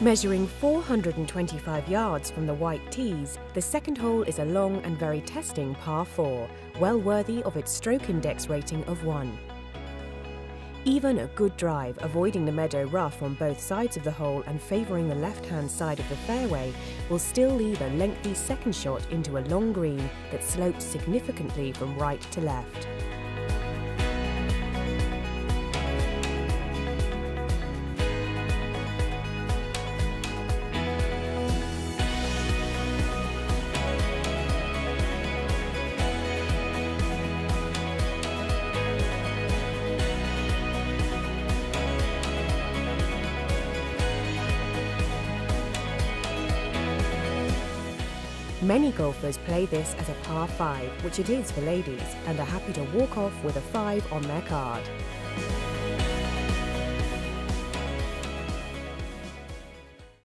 Measuring 425 yards from the white tees, the second hole is a long and very testing par 4, well worthy of its stroke index rating of 1. Even a good drive, avoiding the meadow rough on both sides of the hole and favouring the left-hand side of the fairway, will still leave a lengthy second shot into a long green that slopes significantly from right to left. Many golfers play this as a par 5, which it is for ladies, and are happy to walk off with a 5 on their card.